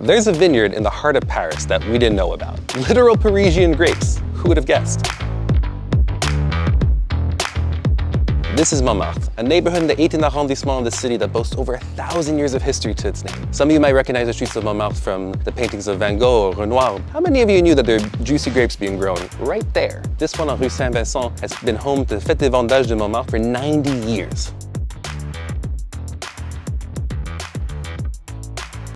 There's a vineyard in the heart of Paris that we didn't know about. Literal Parisian grapes. Who would have guessed? This is Montmartre, a neighborhood in the 18th arrondissement of the city that boasts over a thousand years of history to its name. Some of you might recognize the streets of Montmartre from the paintings of Van Gogh or Renoir. How many of you knew that there are juicy grapes being grown right there? This one on Rue Saint-Vincent has been home to the Fête des Vendanges de Montmartre for 90 years.